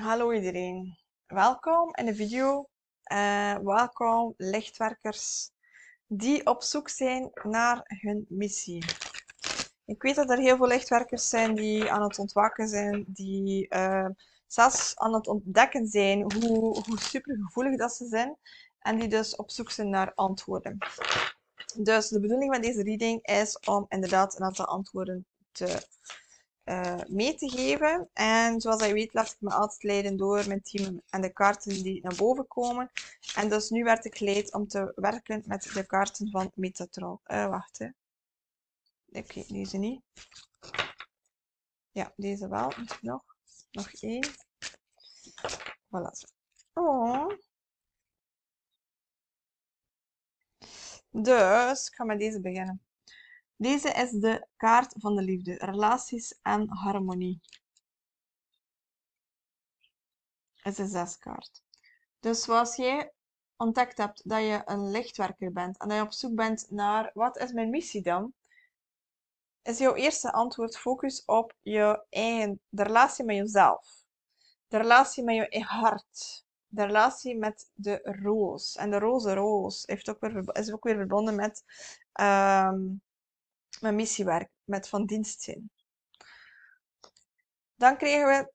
Hallo iedereen, welkom in de video. Uh, welkom lichtwerkers die op zoek zijn naar hun missie. Ik weet dat er heel veel lichtwerkers zijn die aan het ontwaken zijn, die uh, zelfs aan het ontdekken zijn hoe, hoe supergevoelig dat ze zijn en die dus op zoek zijn naar antwoorden. Dus de bedoeling van deze reading is om inderdaad een aantal antwoorden te uh, mee te geven. En zoals je weet, laat ik me altijd leiden door mijn team en de kaarten die naar boven komen. En dus nu werd ik geleid om te werken met de kaarten van Metatron. Uh, wacht, hè. Oké, deze niet. Ja, deze wel. Nog. Nog één. Voilà. Oh. Dus, ik ga met deze beginnen. Deze is de kaart van de liefde, relaties en harmonie. Het is een zeskaart. Dus zoals jij ontdekt hebt dat je een lichtwerker bent en dat je op zoek bent naar wat is mijn missie dan, is jouw eerste antwoord focus op je eigen, de relatie met jezelf. De relatie met je hart. De relatie met de roos. En de roze roos heeft ook weer, is ook weer verbonden met um, met missiewerk, met van dienst zijn. Dan krijgen we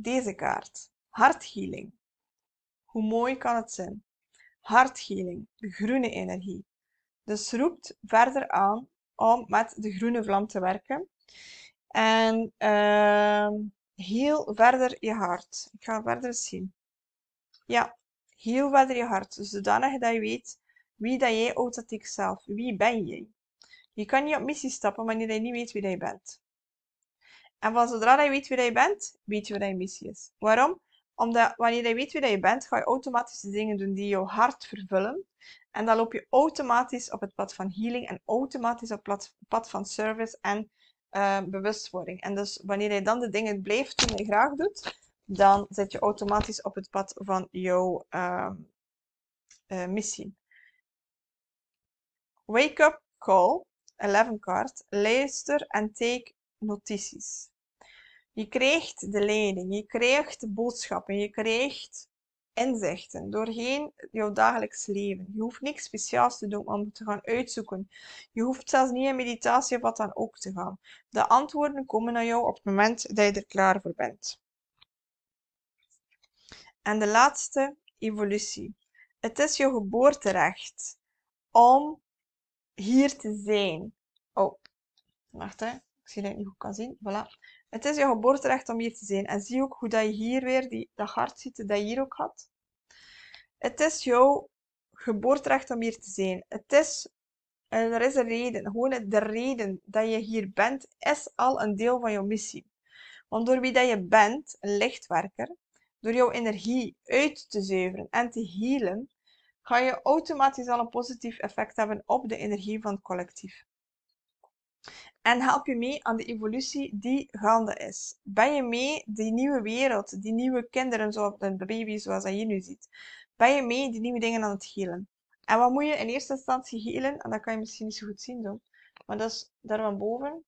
deze kaart. Harthealing. Hoe mooi kan het zijn? Harthealing, de groene energie. Dus roept verder aan om met de groene vlam te werken. En uh, heel verder je hart. Ik ga verder zien. Ja, heel verder je hart. Zodanig dat je weet wie dat jij authentiek zelf, wie ben jij? Je kan niet op missie stappen wanneer je niet weet wie je bent. En van zodra je weet wie je bent, weet je wat je missie is. Waarom? Omdat wanneer je weet wie je bent, ga je automatisch de dingen doen die jouw hart vervullen. En dan loop je automatisch op het pad van healing en automatisch op het pad van service en uh, bewustwording. En dus wanneer je dan de dingen blijft doen die je graag doet, dan zit je automatisch op het pad van jouw uh, uh, missie. Wake up call 11 kaart, luister en take notities. Je krijgt de leiding, je krijgt boodschappen, je krijgt inzichten doorheen jouw dagelijks leven. Je hoeft niks speciaals te doen om te gaan uitzoeken. Je hoeft zelfs niet in meditatie of wat dan ook te gaan. De antwoorden komen naar jou op het moment dat je er klaar voor bent. En de laatste, evolutie. Het is je geboorterecht om hier te zijn. Oh, wacht hè. Ik zie dat ik niet goed kan zien. Voilà. Het is je geboorterecht om hier te zijn. En zie ook hoe dat je hier weer die, dat hart ziet dat je hier ook had. Het is jouw geboorterecht om hier te zijn. Het is, en er is een reden. Gewoon de reden dat je hier bent, is al een deel van jouw missie. Want door wie dat je bent, een lichtwerker, door jouw energie uit te zuiveren en te healen, ga je automatisch al een positief effect hebben op de energie van het collectief. En help je mee aan de evolutie die gaande is. Ben je mee die nieuwe wereld, die nieuwe kinderen, zoals de baby zoals je nu ziet. Ben je mee die nieuwe dingen aan het healen. En wat moet je in eerste instantie healen? En dat kan je misschien niet zo goed zien, zo. maar dat daar van boven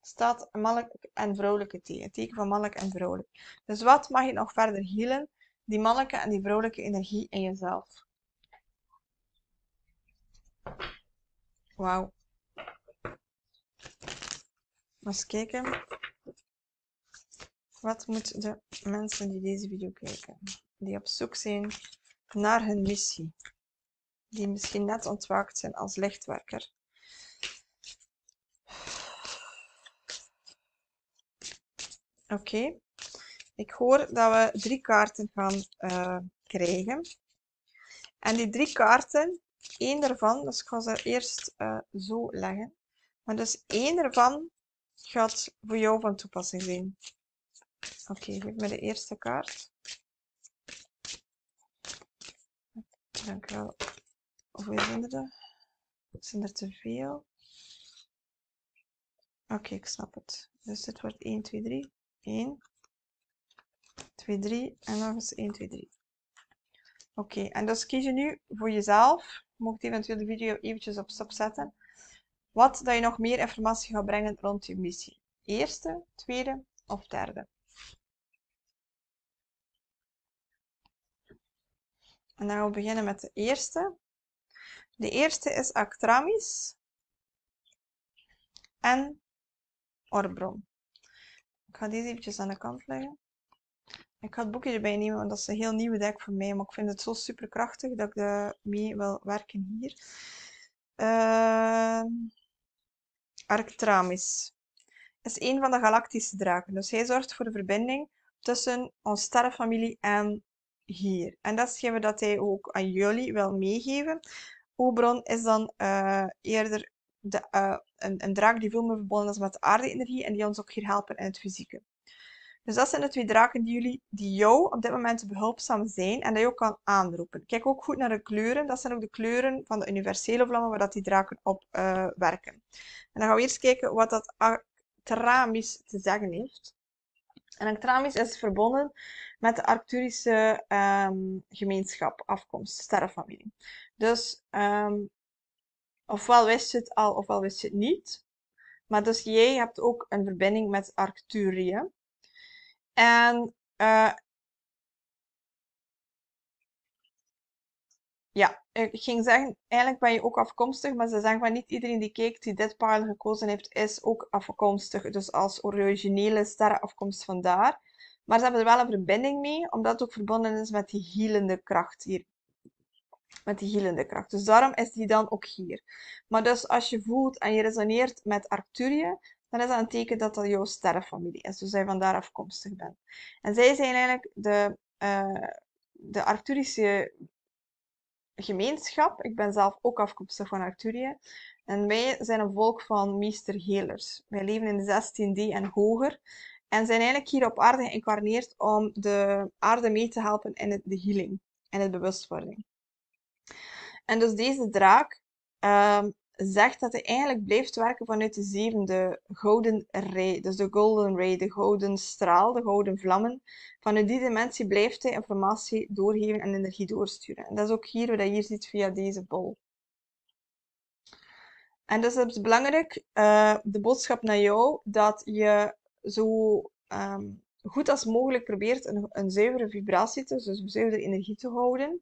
staat mannelijk en vrouwelijke teken. Teken van mannelijk en vrouwelijk. Dus wat mag je nog verder healen? Die mannelijke en die vrouwelijke energie in jezelf. Wauw. Eens kijken. Wat moeten de mensen die deze video kijken, die op zoek zijn naar hun missie, die misschien net ontwaakt zijn als lichtwerker. Oké, ik hoor dat we drie kaarten gaan uh, krijgen. En die drie kaarten, één daarvan, dus ik ga ze eerst uh, zo leggen. Maar dus één daarvan gaat voor jou van toepassing zijn. Oké, okay, geef me de eerste kaart. Dank u wel. Hoeveel zijn er? Zijn er te veel? Oké, ik snap het. Dus dit wordt 1, 2, 3. 1, 2, 3 en nog eens 1, 2, 3. Oké, en dus kies je nu voor jezelf, je mocht eventueel de video eventjes op stop zetten, wat dat je nog meer informatie gaat brengen rond je missie. Eerste, tweede of derde. En dan gaan we beginnen met de eerste. De eerste is Actramis en Orbron. Ik ga deze eventjes aan de kant leggen. Ik ga het boekje erbij nemen, want dat is een heel nieuwe deck voor mij. Maar ik vind het zo super krachtig dat ik ermee wil werken hier. Uh, Arctramis is een van de galactische draken. Dus hij zorgt voor de verbinding tussen onze sterrenfamilie en hier. En dat is hetgeen dat hij ook aan jullie wil meegeven. Oberon is dan uh, eerder de, uh, een, een, draak die veel meer verbonden is met de en die ons ook hier helpen in het fysieke. Dus dat zijn de twee draken die, jullie, die jou op dit moment behulpzaam zijn en dat je ook kan aanroepen. Kijk ook goed naar de kleuren. Dat zijn ook de kleuren van de universele vlammen waar dat die draken op uh, werken. En dan gaan we eerst kijken wat dat Arctramis te zeggen heeft. En Arctramis is verbonden met de Arcturische um, gemeenschap, afkomst, sterrenfamilie. Dus um, ofwel wist je het al, ofwel wist je het niet. Maar dus jij hebt ook een verbinding met Arcturië. En uh, ja, ik ging zeggen, eigenlijk ben je ook afkomstig, maar ze zeggen van niet iedereen die kijkt, die dit paal gekozen heeft, is ook afkomstig. Dus als originele sterrenafkomst vandaar. Maar ze hebben er wel een verbinding mee, omdat het ook verbonden is met die healende kracht hier. Met die healende kracht. Dus daarom is die dan ook hier. Maar dus als je voelt en je resoneert met Arcturië, dan is dat een teken dat dat jouw sterrenfamilie is. Dus zij vandaar afkomstig bent. En zij zijn eigenlijk de, uh, de Arcturische gemeenschap. Ik ben zelf ook afkomstig van Arcturië. En wij zijn een volk van meesterhelers. Wij leven in de 16D en hoger. En zijn eigenlijk hier op aarde geïncarneerd om de aarde mee te helpen in de healing en het bewustwording. En dus deze draak um, zegt dat hij eigenlijk blijft werken vanuit de zevende gouden ray. Dus de golden ray, de gouden straal, de gouden vlammen. Vanuit die dimensie blijft hij informatie doorgeven en energie doorsturen. En dat is ook hier wat je hier ziet via deze bol. En dus is belangrijk, uh, de boodschap naar jou, dat je zo um, goed als mogelijk probeert een, een zuivere vibratie, te, dus een zuivere energie te houden.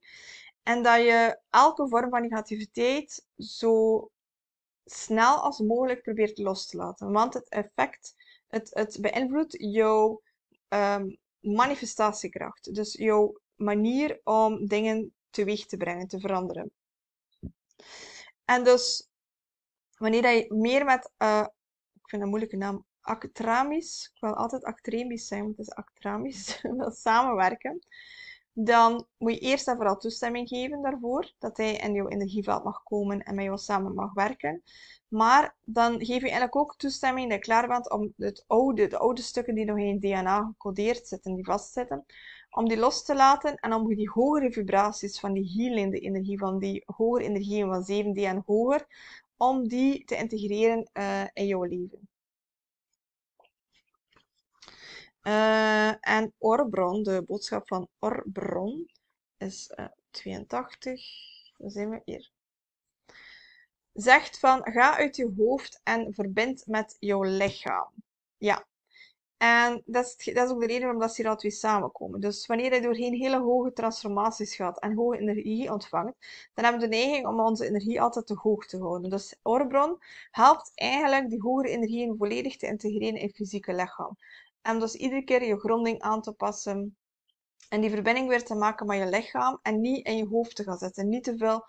En dat je elke vorm van negativiteit zo snel als mogelijk probeert los te laten. Want het effect, het, het beïnvloedt jouw um, manifestatiekracht. Dus jouw manier om dingen teweeg te brengen, te veranderen. En dus, wanneer je meer met, uh, ik vind een moeilijke naam, actramis, ik wil altijd actremisch zijn, want het is actramis, wil samenwerken, dan moet je eerst en vooral toestemming geven daarvoor, dat hij in jouw energieveld mag komen en met jou samen mag werken. Maar dan geef je eigenlijk ook toestemming dat je klaar bent om het oude, de oude stukken die nog in je DNA gecodeerd zitten, die vastzitten, om die los te laten en om die hogere vibraties van die healende energie, van die hogere energieën van 7D en hoger, om die te integreren uh, in jouw leven. Uh, en Orbron, de boodschap van Orbron, is uh, 82. Daar zijn we hier. Zegt van, ga uit je hoofd en verbind met jouw lichaam. Ja. En dat is, dat is ook de reden waarom dat ze hier al samenkomen. Dus wanneer je doorheen hele hoge transformaties gaat en hoge energie ontvangt, dan hebben we de neiging om onze energie altijd te hoog te houden. Dus Orbron helpt eigenlijk die hogere energieën volledig te integreren in het fysieke lichaam. En dus iedere keer je gronding aan te passen. En die verbinding weer te maken met je lichaam. En niet in je hoofd te gaan zetten. Niet te veel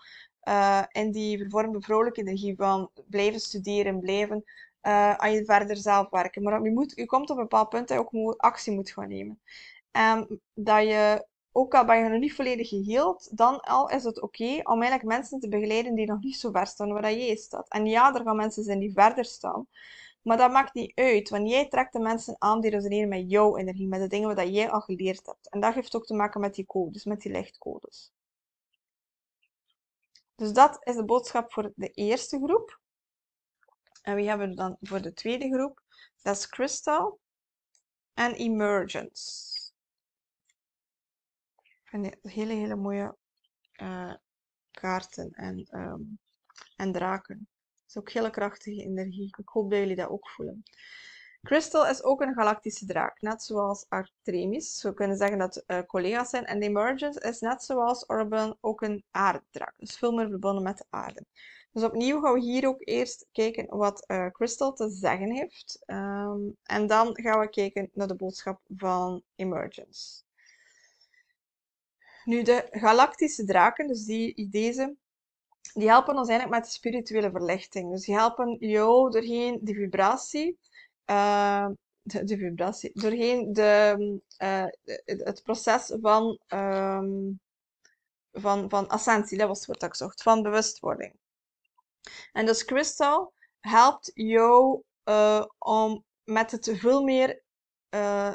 uh, in die vervormde vrouwelijke energie van blijven studeren, blijven uh, aan je verder zelf werken. Maar je, moet, je komt op een bepaald punt dat je ook actie moet gaan nemen. En dat je, ook al ben je nog niet volledig geheeld, dan al is het oké om eigenlijk mensen te begeleiden die nog niet zo ver staan waar jij staat. En ja, er gaan mensen zijn die verder staan. Maar dat maakt niet uit, want jij trekt de mensen aan die resoneren met jouw energie, met de dingen wat jij al geleerd hebt. En dat heeft ook te maken met die codes, met die lichtcodes. Dus dat is de boodschap voor de eerste groep. En wie hebben we dan voor de tweede groep? Dat is Crystal en Emergence. En hele, hele mooie uh, kaarten en, um, en draken is ook hele krachtige energie. Ik hoop dat jullie dat ook voelen. Crystal is ook een galactische draak, net zoals Artemis. We kunnen zeggen dat uh, collega's zijn. En Emergence is net zoals Orban ook een aardedraak. Dus veel meer verbonden met de aarde. Dus opnieuw gaan we hier ook eerst kijken wat uh, Crystal te zeggen heeft. Um, en dan gaan we kijken naar de boodschap van Emergence. Nu, de galactische draken, dus die, deze, die helpen ons eigenlijk met de spirituele verlichting. Dus die helpen jou doorheen die vibratie, uh, de, de, vibratie, doorheen de, uh, het proces van, um, van, van ascensie, dat was het ik zocht, van bewustwording. En dus Crystal helpt jou uh, om met het veel meer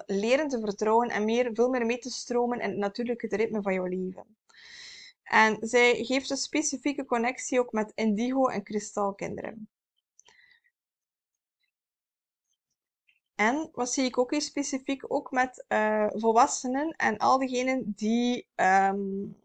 leren te vertrouwen en meer, veel meer mee te stromen in het natuurlijke ritme van jouw leven. En zij geeft een specifieke connectie ook met indigo en kristalkinderen. En wat zie ik ook hier specifiek ook met uh, volwassenen en al diegenen die um,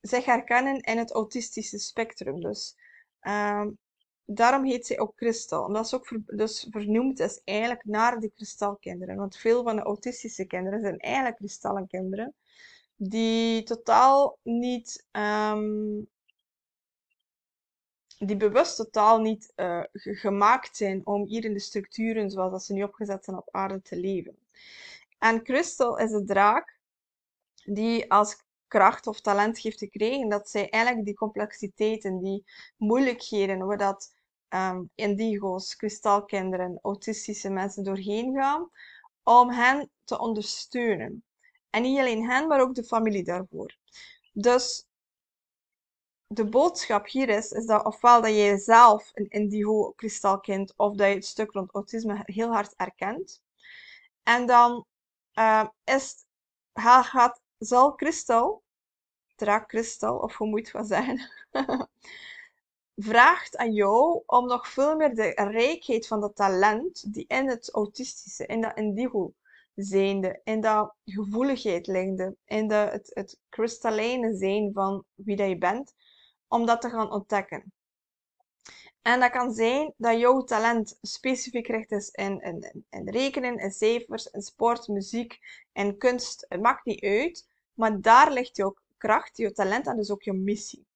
zich herkennen in het autistische spectrum. Dus um, daarom heet zij ook kristal. Omdat ze ook dus vernoemd is eigenlijk naar die kristalkinderen. Want veel van de autistische kinderen zijn eigenlijk kristallenkinderen. Die totaal niet... Um, die bewust totaal niet uh, gemaakt zijn om hier in de structuren zoals dat ze nu opgezet zijn op aarde te leven. En Crystal is een draak die als kracht of talent heeft gekregen dat zij eigenlijk die complexiteiten, die moeilijkheden, waar dat um, indigo's, kristalkinderen, autistische mensen doorheen gaan, om hen te ondersteunen. En niet alleen hen, maar ook de familie daarvoor. Dus de boodschap hier is, is dat ofwel dat jij zelf een indigo kristalkind of dat je het stuk rond autisme heel hard erkent. En dan uh, is, gaat, zal kristal, draak kristal, of hoe moet je het zeggen, vraagt aan jou om nog veel meer de rijkheid van dat talent die in het autistische, in dat indigo zijnde, in dat gevoeligheid liggende, in de, het, het kristallijne zijn van wie dat je bent, om dat te gaan ontdekken. En dat kan zijn dat jouw talent specifiek gericht is in, in, in rekenen, cijfers, in sport, muziek, in kunst. Het maakt niet uit, maar daar ligt jouw kracht, jouw talent en dus ook je missie.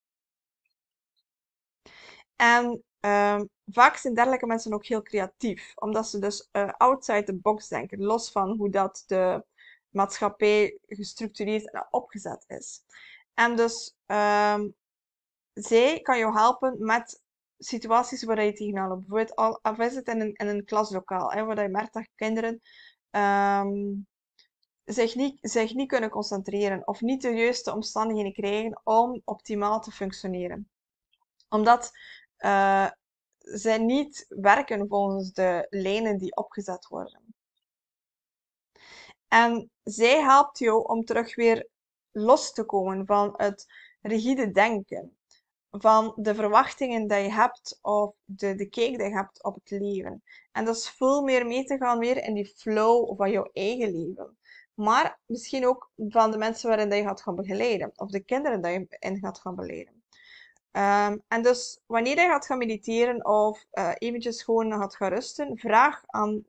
En uh, vaak zijn dergelijke mensen ook heel creatief, omdat ze dus uh, outside the box denken, los van hoe dat de maatschappij gestructureerd en opgezet is. En dus uh, zij kan jou helpen met situaties waar je tegenaan loopt. Bijvoorbeeld al, is het in een, in een klaslokaal, hè, waar je merkt dat kinderen um, zich, niet, zich niet kunnen concentreren of niet de juiste omstandigheden krijgen om optimaal te functioneren. Omdat uh, zij niet werken volgens de lijnen die opgezet worden. En zij helpt jou om terug weer los te komen van het rigide denken van de verwachtingen die je hebt of de, de kijk die je hebt op het leven. En dat is veel meer mee te gaan weer in die flow van jouw eigen leven. Maar misschien ook van de mensen waarin je gaat gaan begeleiden. Of de kinderen die je in gaat gaan begeleiden. Um, en dus wanneer je gaat gaan mediteren of uh, eventjes gewoon gaat gaan rusten, vraag aan,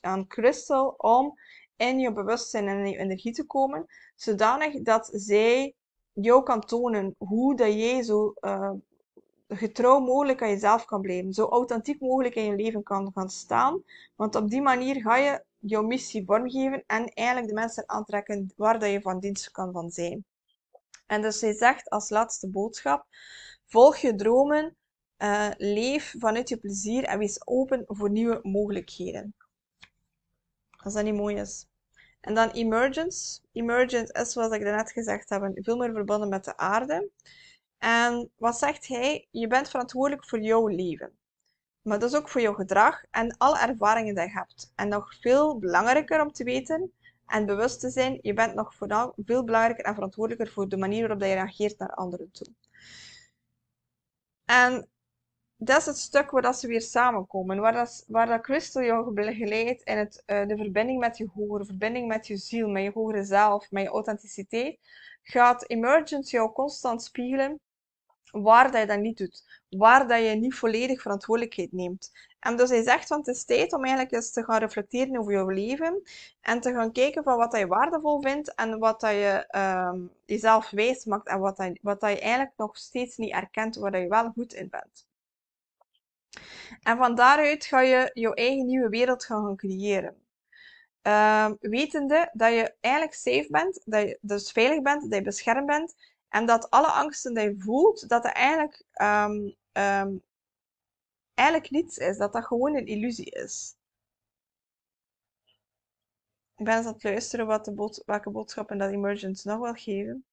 aan Crystal om in je bewustzijn en in je energie te komen, zodanig dat zij jou kan tonen hoe dat jij zo uh, getrouw mogelijk aan jezelf kan blijven. Zo authentiek mogelijk in je leven kan gaan staan. Want op die manier ga je jouw missie vormgeven en eigenlijk de mensen aantrekken waar dat je van dienst kan van zijn. En dus zij zegt als laatste boodschap, volg je dromen, uh, leef vanuit je plezier en wees open voor nieuwe mogelijkheden. Als dat niet mooi is. En dan emergence. Emergence is, zoals ik net gezegd heb, veel meer verbonden met de aarde. En wat zegt hij? Je bent verantwoordelijk voor jouw leven. Maar dat is ook voor jouw gedrag en alle ervaringen die je hebt. En nog veel belangrijker om te weten en bewust te zijn, je bent nog vooral veel belangrijker en verantwoordelijker voor de manier waarop je reageert naar anderen toe. En dat is het stuk waar dat ze weer samenkomen. Waar, dat, waar dat Crystal jou begeleidt in het, uh, de verbinding met je hogere, verbinding met je ziel, met je hogere zelf, met je authenticiteit, gaat Emergence jou constant spiegelen waar dat je dat niet doet, waar dat je niet volledig verantwoordelijkheid neemt. En dus hij zegt, want het is tijd om eigenlijk eens te gaan reflecteren over jouw leven en te gaan kijken van wat dat je waardevol vindt en wat dat je um, jezelf wijs maakt en wat, dat, wat dat je eigenlijk nog steeds niet erkent waar dat je wel goed in bent. En van daaruit ga je jouw eigen nieuwe wereld gaan creëren. Uh, wetende dat je eigenlijk safe bent, dat je dus veilig bent, dat je beschermd bent en dat alle angsten die je voelt, dat het eigenlijk, um, um, eigenlijk niets is, dat dat gewoon een illusie is. Ik ben eens aan het luisteren wat de bood welke boodschappen dat Emergence nog wil geven.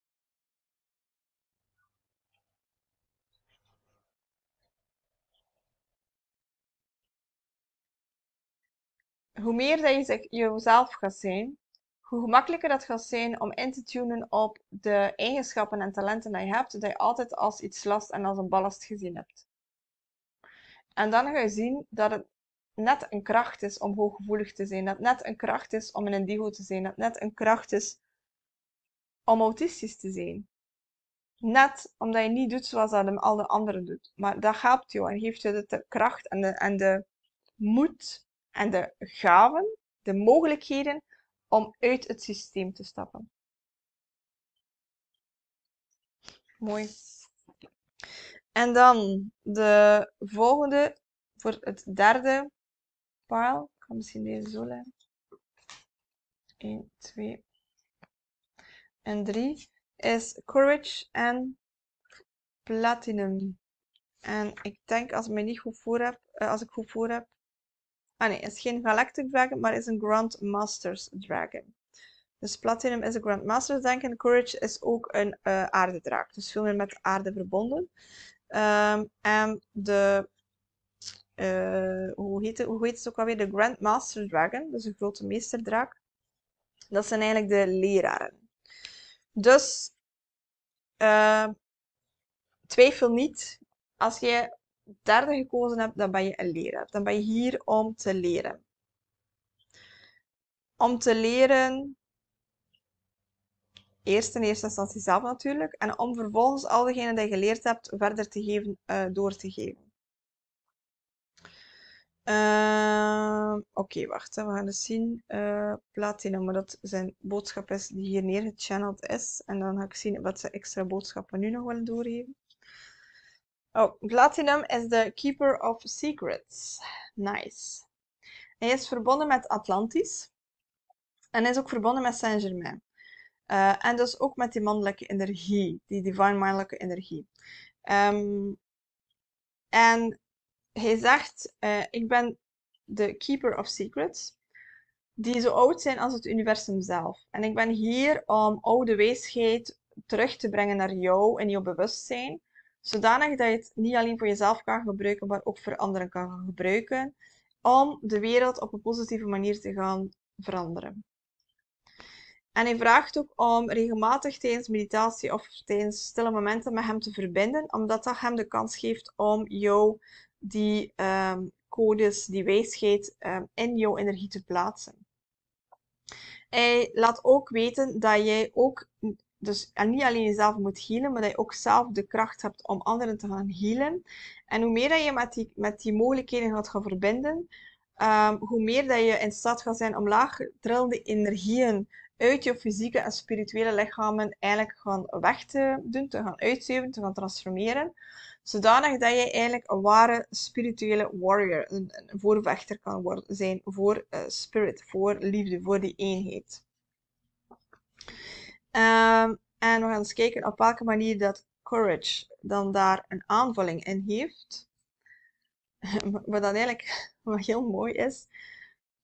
hoe meer dat je jezelf gaat zijn, hoe gemakkelijker dat gaat zijn om in te tunen op de eigenschappen en talenten die je hebt, dat je altijd als iets last en als een ballast gezien hebt. En dan ga je zien dat het net een kracht is om hooggevoelig te zijn, dat het net een kracht is om een indigo te zijn, dat het net een kracht is om autistisch te zijn. Net omdat je niet doet zoals dat al de anderen doet. Maar dat helpt jou en geeft je de kracht en de, en de moed en de gaven, de mogelijkheden om uit het systeem te stappen. Mooi. En dan de volgende, voor het derde pile. Ik ga misschien deze zo leggen. 1, 2 en 3 is Courage en Platinum. En ik denk, als ik me niet goed voor heb, eh, als ik goed voor heb, Ah nee, is geen Galactic Dragon, maar is een Grand Masters Dragon. Dus Platinum is een Grand Masters Dragon. Courage is ook een uh, aardedraak. Dus veel meer met aarde verbonden. Um, en de... Uh, hoe, heet het, hoe heet het ook alweer? De Grand Master Dragon. Dus een grote meesterdraak. Dat zijn eigenlijk de leraren. Dus... Uh, twijfel niet. Als je derde gekozen hebt, dan ben je een leraar. Dan ben je hier om te leren. Om te leren, eerst in eerste instantie zelf natuurlijk, en om vervolgens al diegenen die je geleerd hebt verder te geven, uh, door te geven. Uh, Oké, okay, wacht. We gaan eens zien. Uh, Platinum, maar dat zijn boodschap is die hier neergechanneld is. En dan ga ik zien wat ze extra boodschappen nu nog willen doorgeven. Oh, Platinum is de Keeper of Secrets. Nice. Hij is verbonden met Atlantis. En hij is ook verbonden met Saint-Germain. Uh, en dus ook met die mannelijke energie, die divine mannelijke energie. Um, en hij zegt, uh, ik ben de Keeper of Secrets, die zo oud zijn als het universum zelf. En ik ben hier om oude wijsheid terug te brengen naar jou in jouw bewustzijn zodanig dat je het niet alleen voor jezelf kan gebruiken, maar ook voor anderen kan gebruiken, om de wereld op een positieve manier te gaan veranderen. En hij vraagt ook om regelmatig tijdens meditatie of tijdens stille momenten met hem te verbinden, omdat dat hem de kans geeft om jou die um, codes, die wijsheid um, in jouw energie te plaatsen. Hij laat ook weten dat jij ook dus en niet alleen jezelf moet healen, maar dat je ook zelf de kracht hebt om anderen te gaan healen. En hoe meer dat je met die, met die mogelijkheden gaat gaan verbinden, um, hoe meer dat je in staat gaat zijn om laagtrillende energieën uit je fysieke en spirituele lichamen eigenlijk gaan weg te doen, te gaan uitzeven, te gaan transformeren. Zodanig dat je eigenlijk een ware spirituele warrior, een, voorvechter kan worden, zijn voor uh, spirit, voor liefde, voor die eenheid. Um, en we gaan eens kijken op welke manier dat Courage dan daar een aanvulling in heeft. Wat dan eigenlijk wat heel mooi is.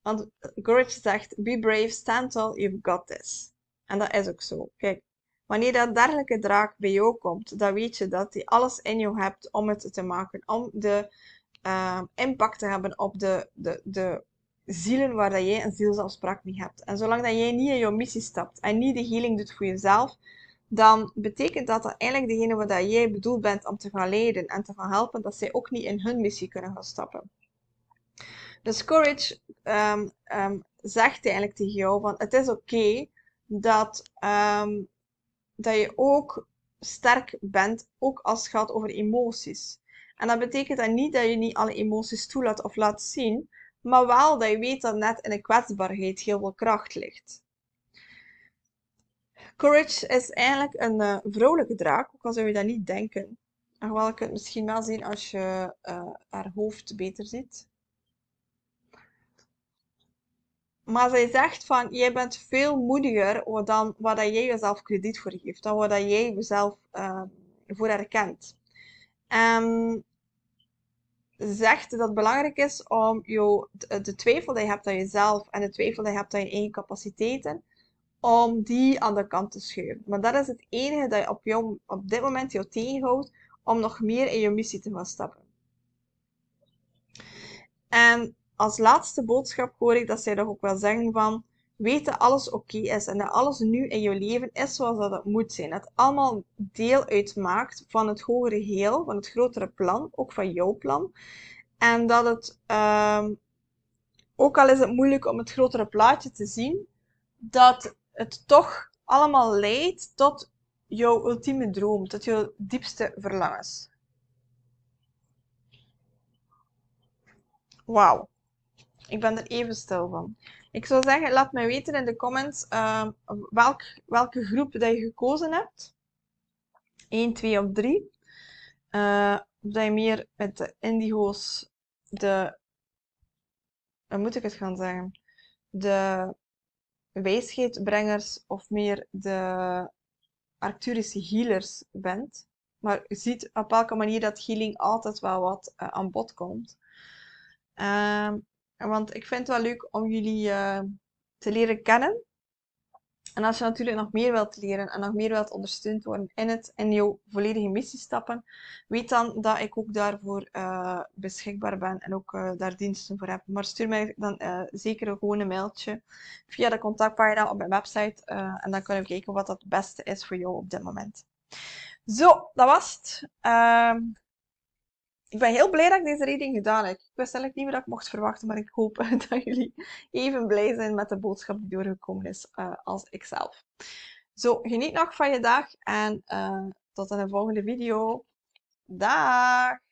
Want Courage zegt, be brave, stand tall, you've got this. En dat is ook zo. Kijk, wanneer dat dergelijke draak bij jou komt, dan weet je dat hij alles in jou hebt om het te maken. Om de uh, impact te hebben op de, de, de zielen waar dat jij een zielsafspraak mee hebt. En zolang dat jij niet in jouw missie stapt en niet de healing doet voor jezelf, dan betekent dat dat eigenlijk degene waar dat jij bedoeld bent om te gaan leiden en te gaan helpen, dat zij ook niet in hun missie kunnen gaan stappen. Dus Courage um, um, zegt eigenlijk tegen jou van het is oké dat, um, dat je ook sterk bent, ook als het gaat over emoties. En dat betekent dan niet dat je niet alle emoties toelaat of laat zien, maar wel dat je weet dat net in de kwetsbaarheid heel veel kracht ligt. Courage is eigenlijk een uh, vrouwelijke draak, ook al zou je dat niet denken. Hoewel ik het misschien wel zien als je uh, haar hoofd beter ziet. Maar zij zegt van, jij bent veel moediger dan dat jij jezelf krediet voor geeft. Dan dat jij jezelf uh, voor herkent. En zegt dat het belangrijk is om jou, de twijfel die je hebt aan jezelf en de twijfel die je hebt aan je eigen capaciteiten, om die aan de kant te schuiven. Maar dat is het enige dat je op, jou, op dit moment jou tegenhoudt om nog meer in je missie te gaan stappen. En als laatste boodschap hoor ik dat zij toch ook wel zeggen van, weet dat alles oké is en dat alles nu in je leven is zoals dat het moet zijn. Dat het allemaal deel uitmaakt van het hogere geheel, van het grotere plan, ook van jouw plan. En dat het, uh, ook al is het moeilijk om het grotere plaatje te zien, dat het toch allemaal leidt tot jouw ultieme droom, tot jouw diepste verlangens. Wauw. Ik ben er even stil van. Ik zou zeggen, laat mij weten in de comments uh, welk, welke groep dat je gekozen hebt. 1, 2 of 3. Uh, of dat je meer met de indigo's de... Moet ik het gaan zeggen? De wijsheidbrengers of meer de Arcturische healers bent. Maar je ziet op welke manier dat healing altijd wel wat uh, aan bod komt. Uh, want ik vind het wel leuk om jullie uh, te leren kennen. En als je natuurlijk nog meer wilt leren en nog meer wilt ondersteund worden in het in jouw volledige missie stappen, weet dan dat ik ook daarvoor uh, beschikbaar ben en ook uh, daar diensten voor heb. Maar stuur mij dan zeker gewoon een mailtje via de contactpagina op mijn website en dan kunnen we kijken wat het beste is voor jou op dit moment. Zo, dat was het. Ik ben heel blij dat ik deze reading gedaan heb. Ik wist eigenlijk niet wat ik mocht verwachten, maar ik hoop dat jullie even blij zijn met de boodschap die doorgekomen is uh, als ikzelf. Zo, geniet nog van je dag en uh, tot in de volgende video. Dag!